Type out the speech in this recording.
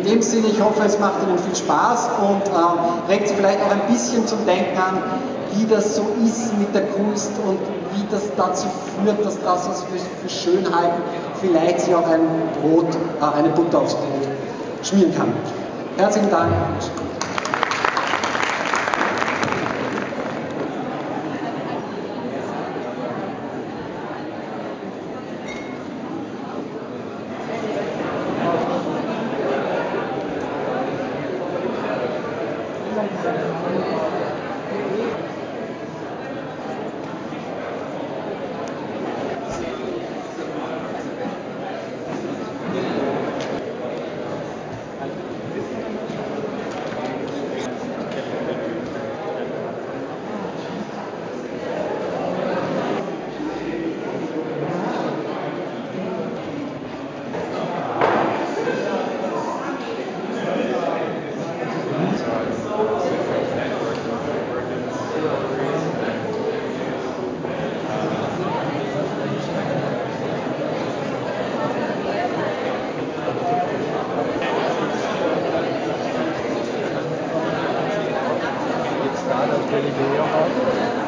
In dem Sinne, ich hoffe, es macht Ihnen viel Spaß und äh, regt Sie vielleicht auch ein bisschen zum Denken an, wie das so ist mit der Kunst und wie das dazu führt, dass das, was wir für schön halten, vielleicht sich auch ein Brot, äh, eine Butter aufs Brot schmieren kann. Herzlichen Dank. Vamos lá. à notre pays d'Europe.